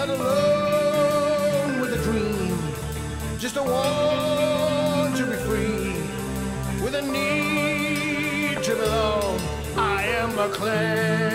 Not alone with a dream, just a want to be free, with a need to belong. I am a clan.